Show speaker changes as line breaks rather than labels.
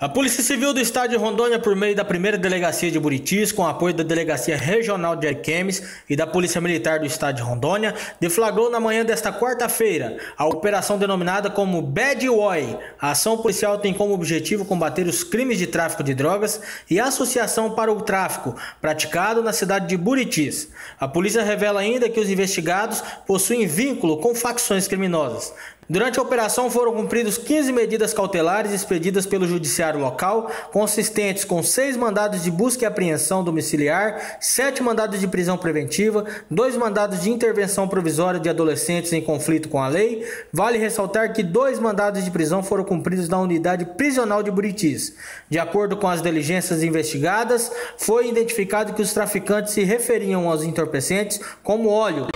A Polícia Civil do Estado de Rondônia, por meio da primeira delegacia de Buritis, com apoio da Delegacia Regional de Ariquemes e da Polícia Militar do Estado de Rondônia, deflagrou na manhã desta quarta-feira a operação denominada como Bad Boy. A ação policial tem como objetivo combater os crimes de tráfico de drogas e associação para o tráfico, praticado na cidade de Buritis. A polícia revela ainda que os investigados possuem vínculo com facções criminosas. Durante a operação foram cumpridos 15 medidas cautelares expedidas pelo judiciário local, consistentes com seis mandados de busca e apreensão domiciliar, sete mandados de prisão preventiva, dois mandados de intervenção provisória de adolescentes em conflito com a lei. Vale ressaltar que dois mandados de prisão foram cumpridos na unidade prisional de Buritis. De acordo com as diligências investigadas, foi identificado que os traficantes se referiam aos entorpecentes como óleo,